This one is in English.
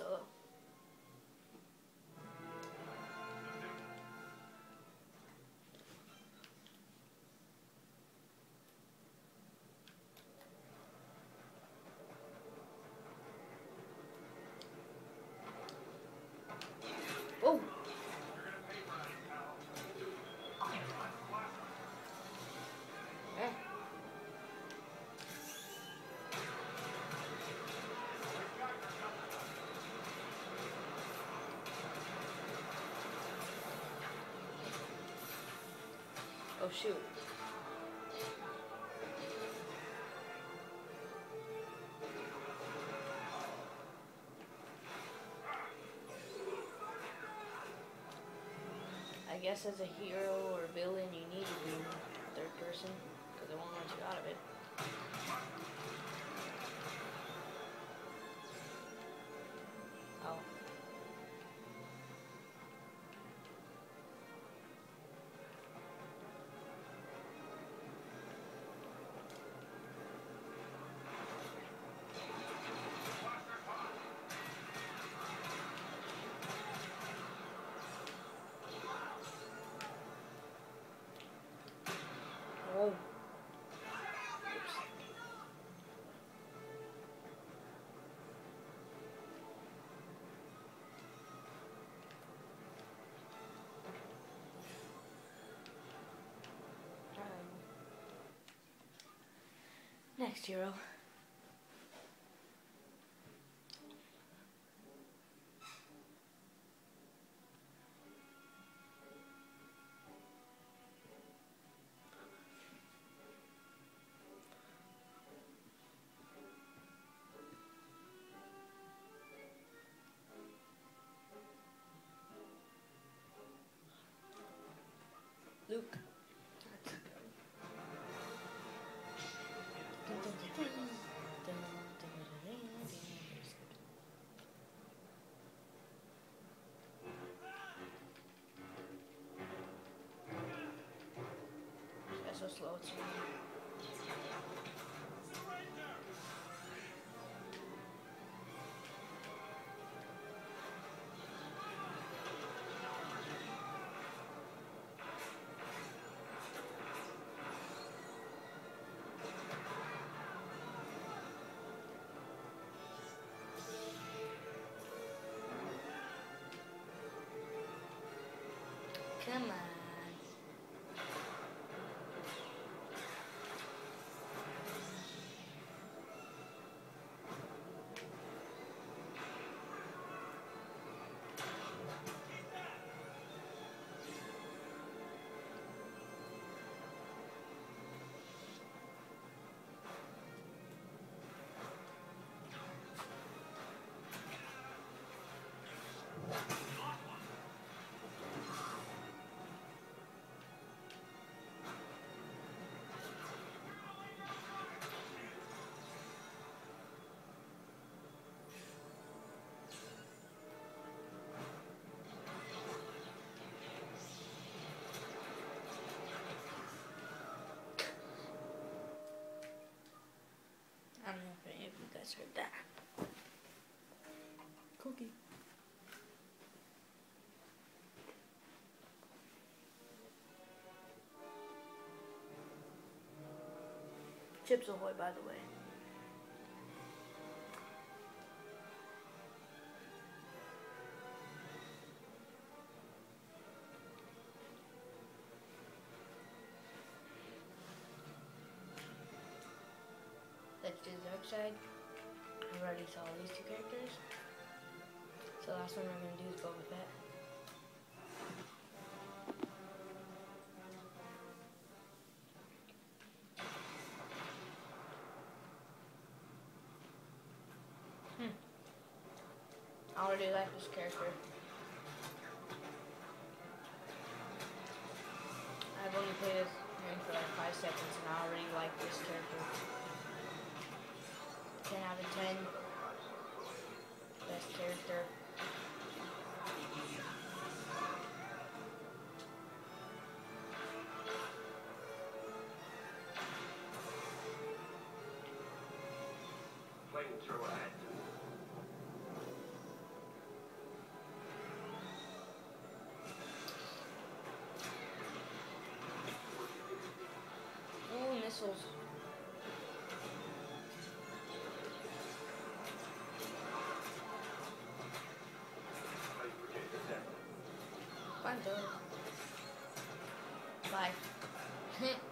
Han shoot. I guess as a hero or villain you need to be third person because it won't let you out of it. Next hero. So slow. It's Come on. I don't know if any of you guys heard that. Cookie. Chips Ahoy, by the way. Let's do the dark side. I already saw these two characters. So the last one we're gonna do is Boba Fett. Hmm. I already like this character. I've only played this Oh, missiles. I'm done. Bye.